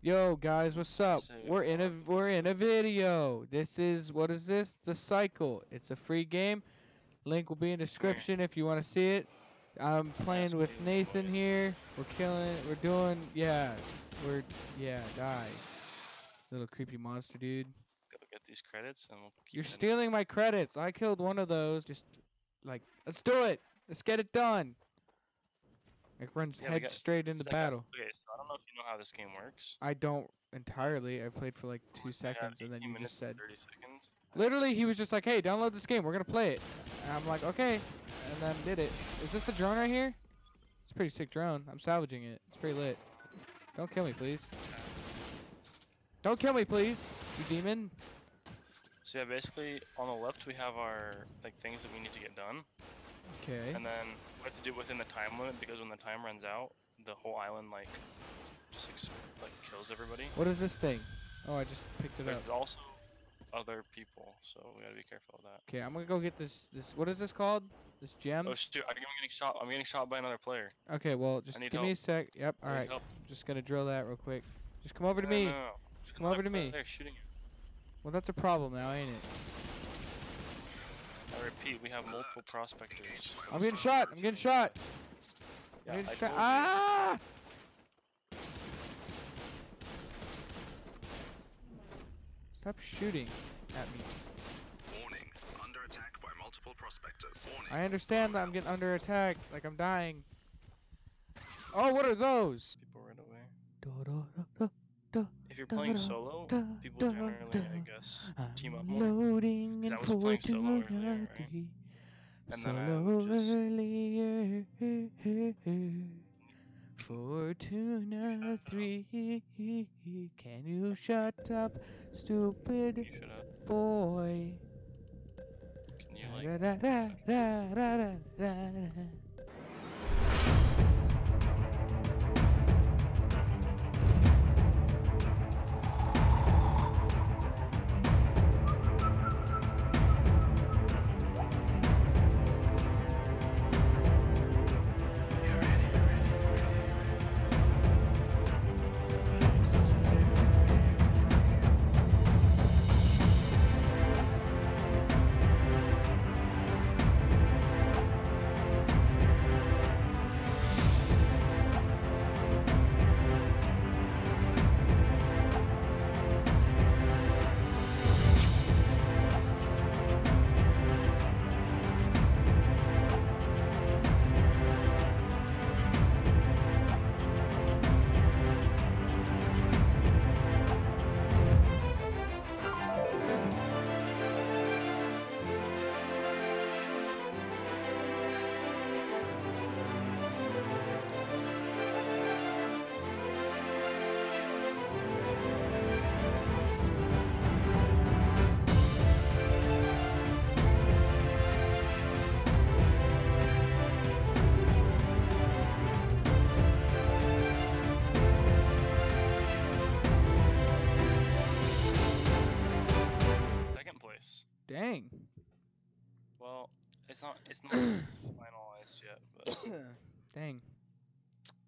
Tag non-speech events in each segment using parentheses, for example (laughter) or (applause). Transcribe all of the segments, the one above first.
Yo guys, what's up? We're in a we're in a video. This is what is this? The Cycle. It's a free game. Link will be in description if you want to see it. I'm playing with Nathan here. We're killing. it. We're doing. Yeah. We're yeah. Die. Little creepy monster dude. Go get these credits and we'll You're stealing my credits. I killed one of those. Just like let's do it. Let's get it done. Like runs Yeah, head straight into battle. Okay, don't know if you know how this game works. I don't entirely. I played for like two seconds and then you just said 30 seconds. Literally, he was just like, "Hey, download this game. We're gonna play it." And I'm like, "Okay," and then did it. Is this the drone right here? It's a pretty sick drone. I'm salvaging it. It's pretty lit. Don't kill me, please. Don't kill me, please, you demon. So yeah, basically on the left we have our like things that we need to get done, Okay. and then we have to do it within the time limit because when the time runs out, the whole island like just ex- like kills everybody. What is this thing? Oh, I just picked it up. There's also other people, so we gotta be careful of that. Okay, I'm gonna go get this. This. What is this called? This gem? Oh shoot! I'm getting shot. I'm getting shot by another player. Okay, well, just need give me a sec. Yep. All help. Just gonna drill that real quick. Just come over to uh, No, me. no, no. Just come over to me. They're shooting you. Well, that's a problem now, ain't it? I repeat, we have multiple prospectors. I'm getting shot. I'm getting shot. Yeah, I'm getting shot. you. Ah! Stop shooting at me. Warning, under attack by multiple prospectors. Warning. I understand that I'm getting under attack, like I'm dying. Oh, what are those? People right away. If you're playing solo, people generally. I guess, team up more. loading in I was playing solo earlier, right? And then I just- earlier. Fortuna 3. Can you shut up, stupid You should have. boy? Can you like? da, da, da, Well, it's not. It's not (coughs) finalized yet, but (coughs) Dang.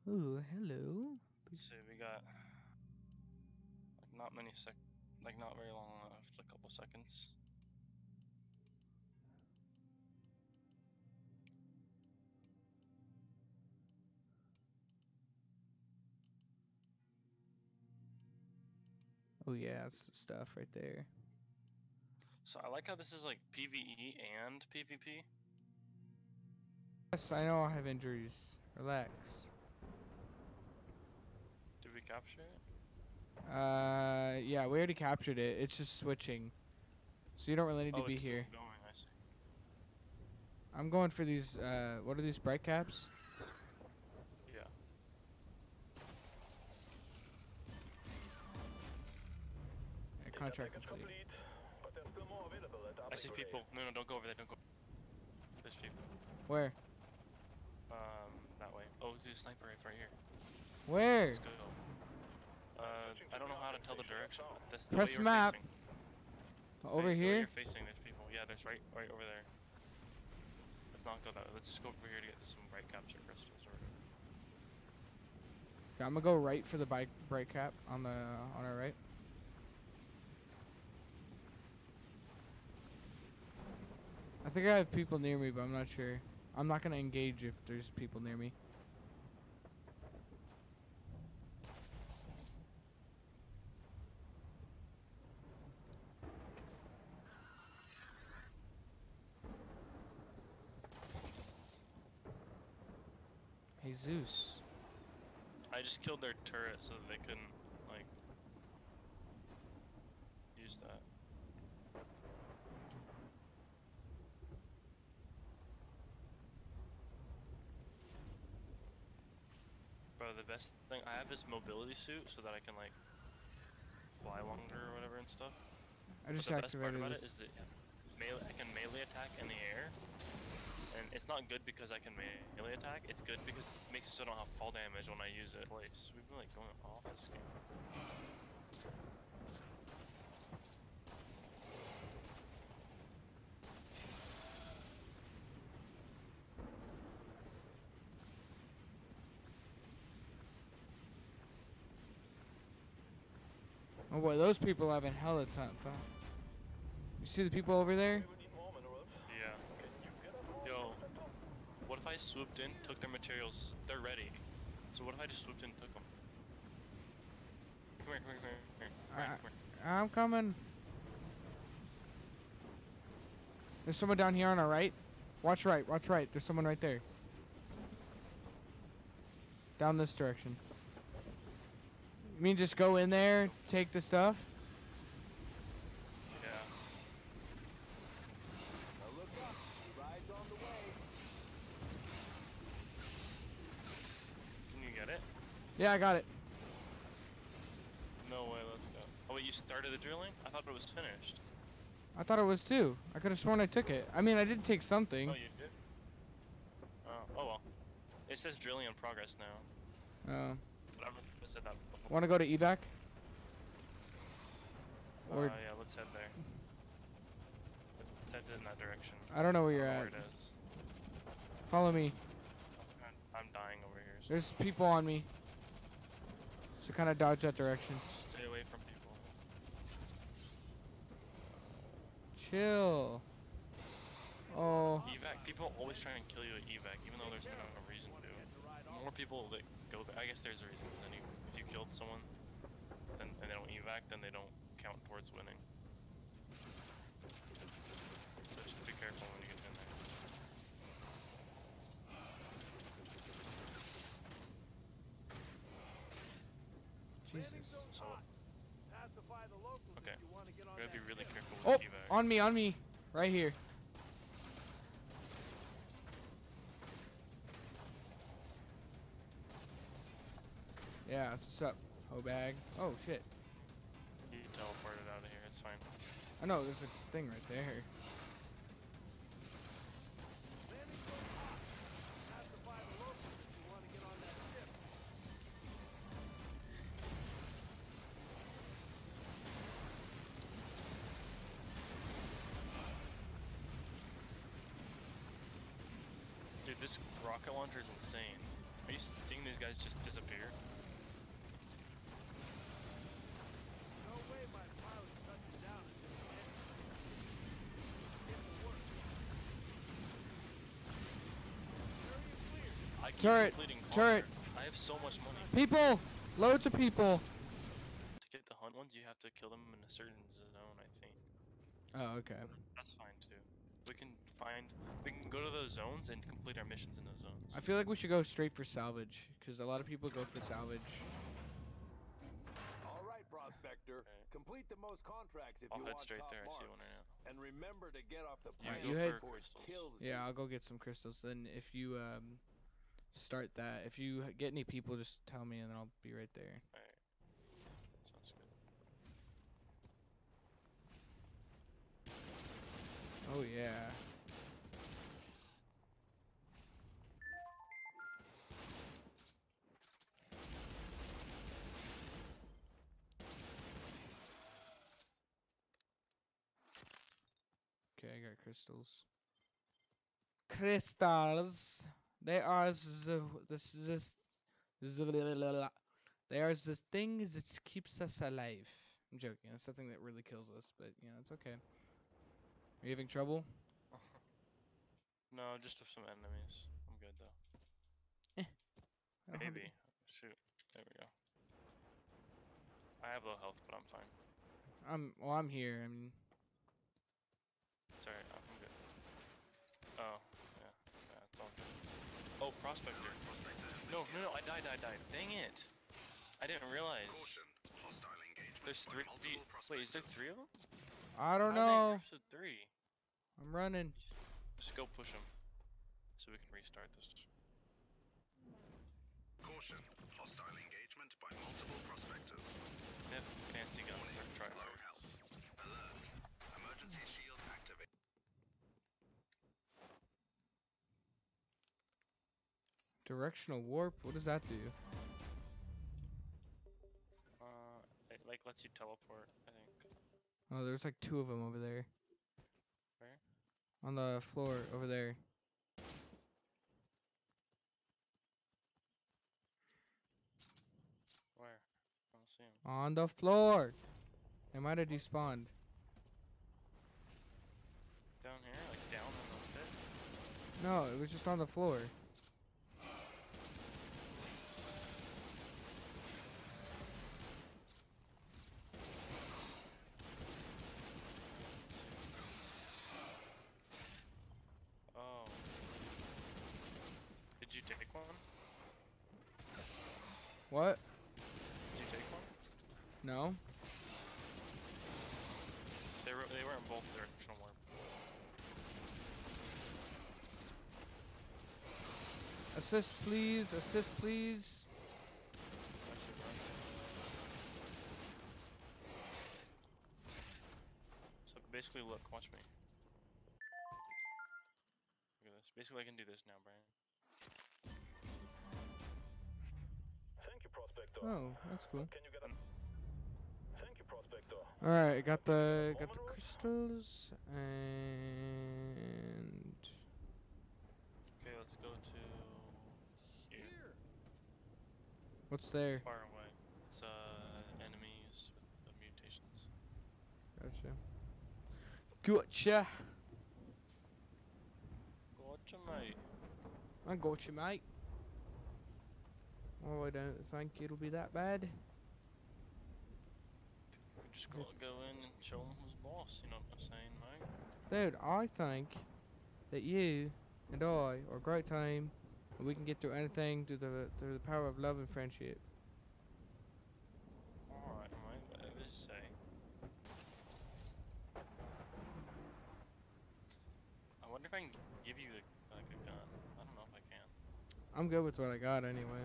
Ooh, hello. let's see. We got like not many sec, like not very long left. A couple seconds. Oh yeah, that's the stuff right there. So I like how this is like PVE and PvP. Yes, I know I have injuries. Relax. Did we capture it? Uh, yeah, we already captured it. It's just switching. So you don't really need to oh, be it's still here. Going. I see. I'm going for these, uh, what are these bright caps? Yeah. Yeah, contract complete. I see people. No, no, don't go over there. Don't go. There's people. Where? Um, that way. Oh, there's a sniper rifle right here. Where? Let's go. Uh, I don't know how to tell the direction. but That's the Press way you're map. Facing. Over Fa- the here? You're facing. There's people. Yeah, there's right, right over there. Let's not go that way. Let's just go over here to get some bright capture crystals. Or whatever. Okay, I'm gonna go right for the bike brake cap on the on our right. I think I have people near me, but I'm not sure. I'm not gonna engage if there's people near me. Hey Zeus. I just killed their turret so they couldn't like use that. Bro, the best thing I have this mobility suit so that I can like fly longer or whatever and stuff. I just but the best part about it this. is that melee, I can melee attack in the air, and it's not good because I can melee attack. It's good because it makes it so I don't have fall damage when I use it. in Place. We've been like going off this game. Oh boy, those people are having hella time. fun. You see the people over there? Yeah. Yo, what if I swooped in, took their materials? They're ready. So what if I just swooped in, and took them? Come here, come here, come here, come here. Come here, I- come here. I'm coming. There's someone down here on our right. Watch right, watch right. There's someone right there. Down this direction. You mean just go in there, take the stuff? Yeah. Can you get it? Yeah, I got it. No way, let's go. Oh wait, you started the drilling? I thought it was finished. I thought it was too. I could have sworn I took it. I mean, I did take something. Oh, you did? Oh, oh well. It says drilling in progress now. Uh, Whatever, I said that before. want to go to evac? Uh, Or yeah, let's head there. Let's head in that direction. I don't know where you're I at. Where. Follow me. I'm, I'm dying over here. So There's people on me. So kind of dodge that direction. stay away from people. Chill. Oh. Evac, people always try and kill you at evac, even though there's no reason to. More people that go there. I guess there's a reason. Then you, if you killed someone, then and they don't evac, then they don't count towards winning. So just be careful when you get in there. Jesus. So okay, you gotta be really careful Oh, evac. on me, on me. Right here. Yeah, what's up, hoe bag? Oh shit. You teleported out of here. It's fine. I know, there's a thing right there. Dude, this rocket launcher is insane. Are you seeing these guys just disappear? Turret, turret. I have so much money. People! Loads of people! To get the hunt ones, you have to kill them in a certain zone, I think. Oh, okay. That's fine too. We can find, we can go to those zones and complete our missions in those zones. I feel like we should go straight for salvage, because a lot of people go for salvage. All right, prospector. Okay. Complete the most contracts if I'll you head want straight top there. I see one right now. And remember to get off the You plane go you head- before it crystals. kills Yeah. I'll go get some crystals. Then if you um start that, if you get any people, just tell me and then I'll be right there. Alright. Sounds good. Oh yeah. Okay, I got crystals. Crystals. They are z- this this They are the thing that keeps us alive. I'm joking. It's something that really kills us, but you know it's okay. Are you having trouble? no, just some enemies. I'm good though. Eh. I don't have Maybe. Shoot. There we go. I have low health, but I'm fine. I'm. Well, I'm here. I mean, Sorry, I'm good. Oh, yeah. Yeah, it's all good. Oh, Prospector. No, no, no, I died, I died. Dang it. I didn't realize. Hostile engagement There's by three. multiple Wait, is there three of them? I don't How know. groups three. I'm running. Just go push them. So we can restart this. Caution. Hostile engagement by multiple prospectors. They have fancy guns. They're trying Low health. Alert. Emergency shield activate. Directional warp. What does that do? Uh, it like lets you teleport. I think. Oh, there's like two of them over there. Where? On the floor over there. Where? I don't see 'em. On the floor. They might have despawned. Down here, like down in the pit. No, it was just on the floor. Oh. Did you take one? What? Did you take one? No. They were they were in both directional warp. Assist, please. Assist, please. So basically, look, watch me. Look at this. Basically, I can do this now, Brian. Thank you, Prospector. Oh, that's cool. Can you get a... Mm. Thank you, Prospector. All right, got the got the crystals and Okay, let's go to here. What's there? It's far away. It's uh enemies with the mutations. Gotcha. Gotcha. Gotcha, mate. I gotcha, mate. Oh, I don't think it'll be that bad. We're just gonna go in and show him who's boss. You know what I'm saying, mate? Dude, I think that you and I are a great team, we can get through anything through the through the power of love and friendship. Alright, mate. Whatever you say. I wonder if I can give you a, like a gun. I don't know if I can. I'm good with what I got anyway.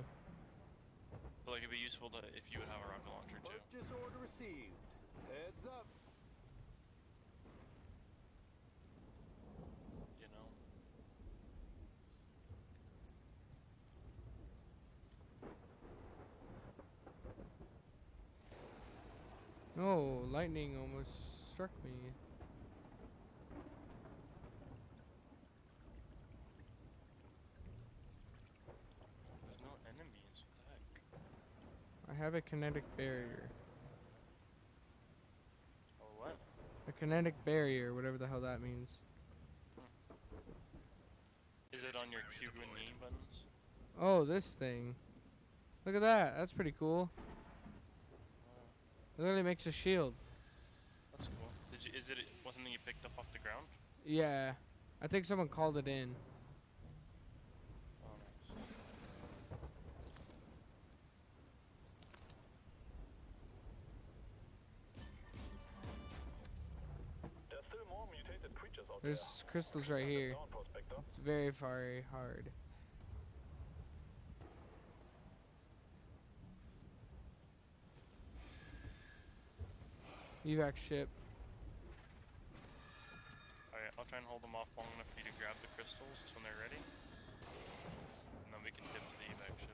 But like it'd be useful to if you would have a rocket launcher too. Purchase order received. Heads up. You know. Oh, lightning almost struck me. There's no enemies. What the heck? I have a kinetic barrier. Oh what? A kinetic barrier, whatever the hell that means. Is it on your Q and E buttons? Oh, this thing. Look at that. That's pretty cool. It literally makes a shield. that's cool. Did you? Is it was something you picked up off the ground? Yeah. I think someone called it in. Oh nice. There's still more mutated creatures out There's there. crystals right here. It's very, very hard. Evac ship. Alright, I'll try and hold them off long enough for you to grab the crystals when they're ready. And then we can dip to the evac ship.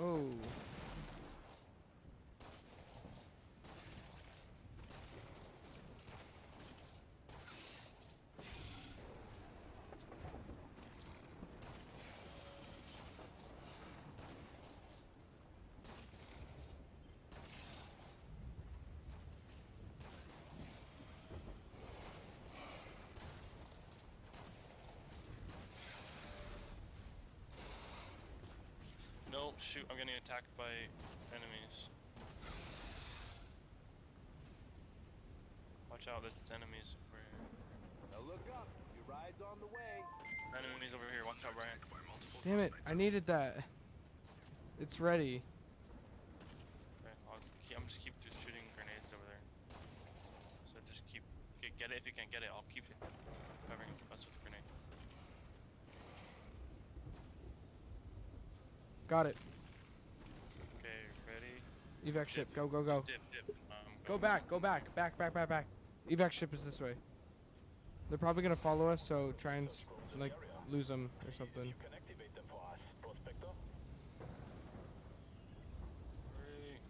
Oh. Shoot, I'm getting attacked by enemies. Watch out, there's enemies over here. Now look up. Your ride's on the way. Enemies over here, watch out, Brian. Attacked Damn it! I needed that. It's ready. Okay, I'll just keep, I'm just keep just shooting grenades over there. So just keep get, get it if you can get it. I'll keep covering us with grenade. Got it. Evac ship. Go go go. Dip, dip. Go back. Go back. Back back back back. Evac ship is this way. They're probably gonna follow us, so try and like lose them or something. You can activate them for us, Prospector. Hurry.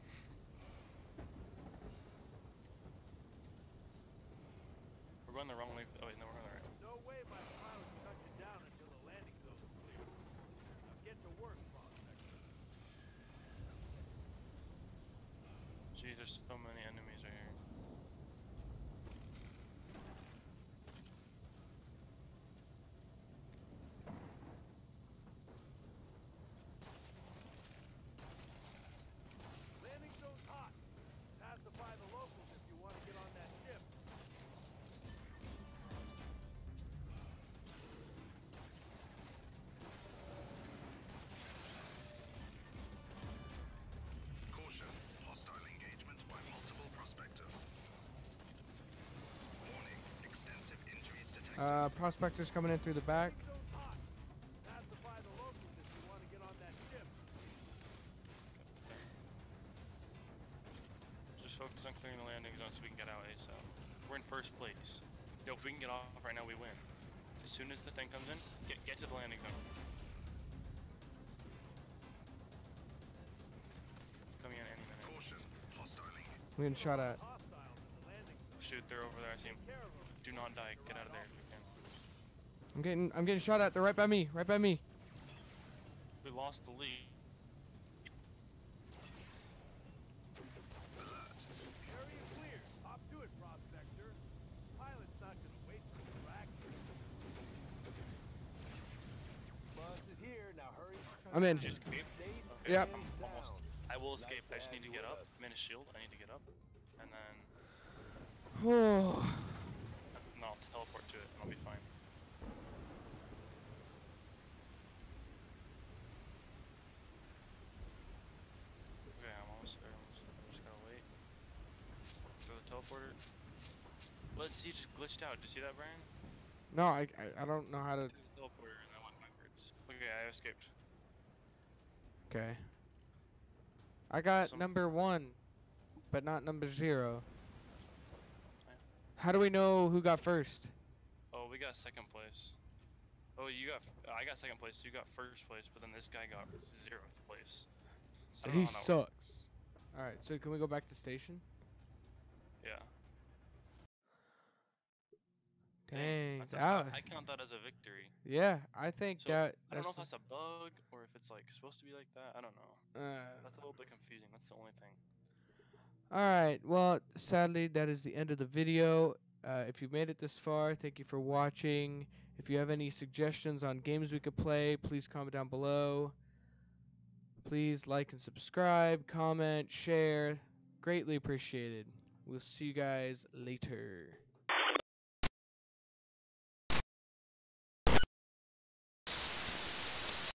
We're going the wrong way. Oh wait, no, we're going the right. No way my pilot shut you down until the landing zone is clear. Now get to work, prospector. Jeez, there's so many enemies right here. Uh, prospectors coming in through the back. Landing zone's hot. Pacify the locals if you want to get on that ship. Just focus on clearing the landing zone so we can get out ASAP. We're in first place. Yo, if we can get off right now, we win. As soon as the thing comes in, get get to the landing zone. It's coming in any minute. Caution. Hostile engagement. I'm getting shot at. Hostiles at the landing zone. Shoot, they're over there. I see 'em. Care of them. Do not die. Get out of there if you can. I'm getting I'm getting shot at. They're right by me. Right by me. We lost the lead. Area clear. Hop to it, prospector. Pilot's not gonna wait for distraction. Bus is here. Now hurry. I'm in. Just escape. Okay, Yep. I'm almost. I will escape. I just need to get up. I'm in a shield. I need to get up, and then (sighs) Oh. no, I'll teleport to it, and I'll be fine. Okay, I'm almost there. Almost. I'm just gotta wait for the teleporter. Let's just glitched out. Did you see that, Brian? No, I, I I don't know how to. Teleporter and I went backwards. Okay, I escaped. Okay. I got Some- number one, but not number zero. How do we know who got first? Oh, we got second place. Oh, you got. I got second place. You got first place, but then this guy got zeroth place. So he know how that works. sucks. All right, so can we go back to station? Yeah. I, that thought- I count that as a victory. yeah, I think So, that I don't know if that's a bug or if it's like supposed to be like that. I don't know. uh, That's a little bit confusing. That's the only thing. All right. Well, sadly, that is the end of the video. Uh, if you made it this far, thank you for watching. If you have any suggestions on games we could play, please comment down below. Please like and subscribe, comment, share. Greatly appreciated. We'll see you guys later.